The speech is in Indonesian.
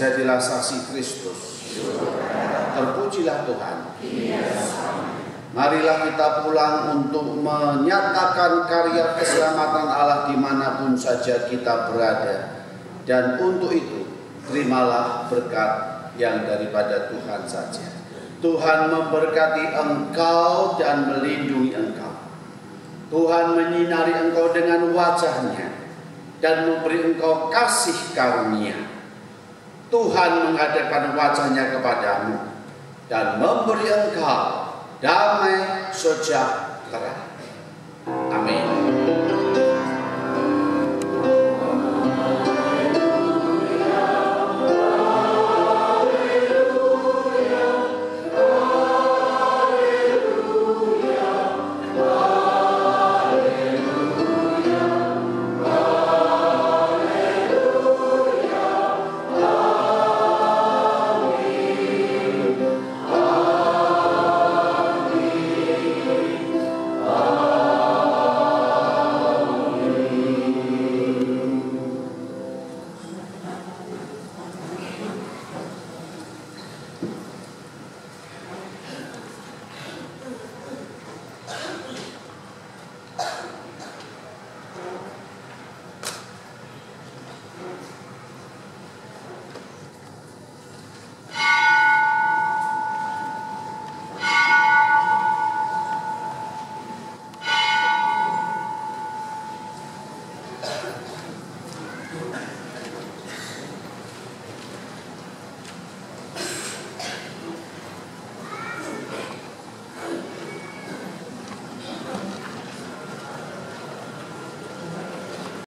Jadilah saksi Kristus. Terpujilah Tuhan. Marilah kita pulang untuk menyatakan karya keselamatan Allah di mana pun saja kita berada. Dan untuk itu, terimalah berkat yang daripada Tuhan saja. Tuhan memberkati engkau dan melindungi engkau. Tuhan menyinari engkau dengan wajahnya dan memberi engkau kasih karunia. Tuhan menghadapkan wajahnya kepadamu dan memberi engkau damai sejahtera. Amin.